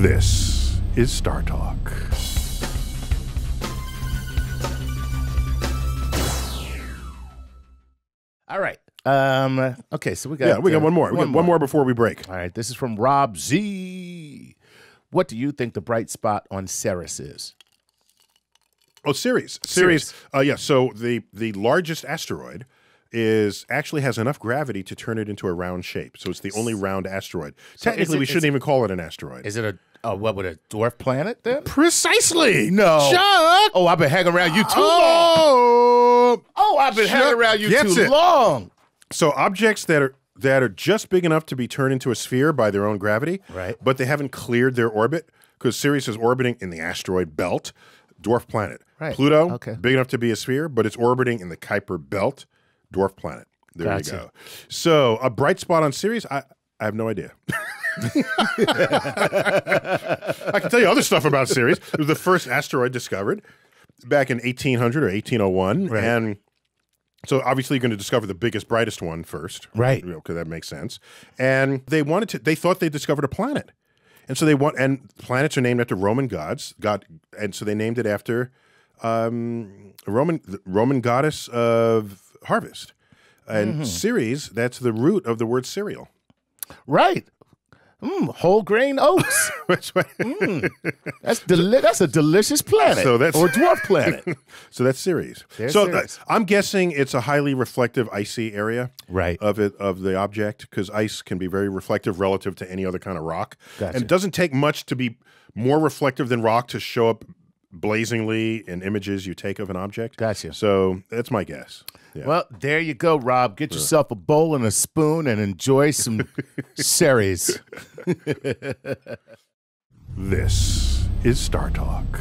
This is Star Talk. All right. Um. Okay. So we got. Yeah, we got uh, one more. We got one more before we break. All right. This is from Rob Z. What do you think the bright spot on Ceres is? Oh, Ceres. Ceres. Uh, yeah. So the the largest asteroid is actually has enough gravity to turn it into a round shape. So it's the only round asteroid. Technically, it- we shouldn't even call it an asteroid. Is it a? Uh, what would a dwarf planet then? Precisely. No. Chuck. Oh, I've been hanging around you too long. Oh. Oh, I've been hanging around you too it. long. So objects that are that are just big enough to be turned into a sphere by their own gravity, Right. But they haven't cleared their orbit because Ceres is orbiting in the asteroid belt, dwarf planet. Right. Pluto, Okay. big enough to be a sphere, but it's orbiting in the Kuiper belt, dwarf planet. There Gotcha. you go. So a bright spot on Ceres, I, I have no idea. I can tell you other stuff about Ceres. It was the first asteroid discovered back in 1800 or 1801, Right. and so obviously you're going to discover the biggest, brightest one first, Right. You know, because that makes sense. And they wanted to. They thought they discovered a planet, and so they want. And planets are named after Roman gods. God, and so they named it after um, Roman Roman goddess of harvest. And Mm-hmm. Ceres, that's the root of the word cereal. Right. Mm, whole grain oats. That's why- That's deli- That's a delicious planet. So that's- or dwarf planet. So that's Ceres. There's so uh, I'm guessing it's a highly reflective, icy area, Right. of it of the object because ice can be very reflective relative to any other kind of rock, Gotcha. and it doesn't take much to be more reflective than rock to show up blazingly in images you take of an object. Gotcha. So that's my guess. Yeah. Well, there you go, Rob. Get yourself a bowl and a spoon and enjoy some Ceres. this is Star Talk.